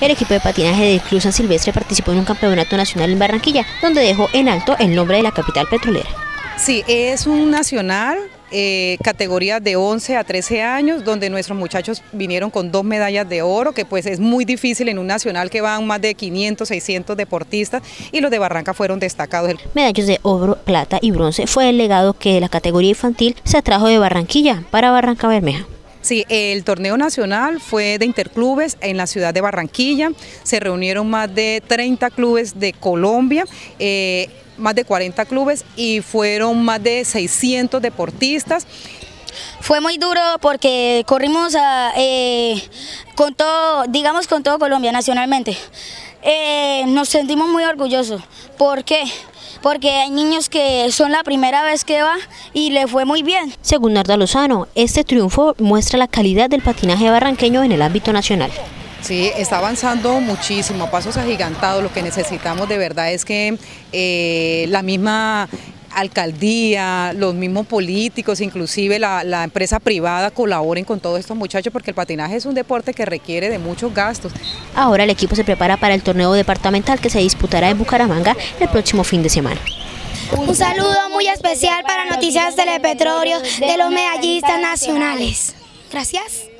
El equipo de patinaje del Club San Silvestre participó en un campeonato nacional en Barranquilla, donde dejó en alto el nombre de la capital petrolera. Sí, es un nacional eh, categorías de 11 a 13 años, donde nuestros muchachos vinieron con dos medallas de oro, que pues es muy difícil en un nacional que van más de 500, 600 deportistas, y los de Barranca fueron destacados. Medallas de oro, plata y bronce fue el legado que la categoría infantil se atrajo de Barranquilla para Barranca Bermeja. Sí, el torneo nacional fue de interclubes en la ciudad de Barranquilla. Se reunieron más de 30 clubes de Colombia. Eh, más de 40 clubes y fueron más de 600 deportistas. Fue muy duro porque corrimos eh, con todo, digamos con todo Colombia nacionalmente. Eh, nos sentimos muy orgullosos. ¿Por qué? Porque hay niños que son la primera vez que va y le fue muy bien. Según Narda Lozano, este triunfo muestra la calidad del patinaje barranqueño en el ámbito nacional. Sí, está avanzando muchísimo, a pasos agigantados. Lo que necesitamos de verdad es que eh, la misma alcaldía, los mismos políticos, inclusive la, empresa privada colaboren con todos estos muchachos porque el patinaje es un deporte que requiere de muchos gastos. Ahora el equipo se prepara para el torneo departamental que se disputará en Bucaramanga el próximo fin de semana. Un saludo muy especial para Noticias Telepetróleo de los medallistas nacionales. Gracias.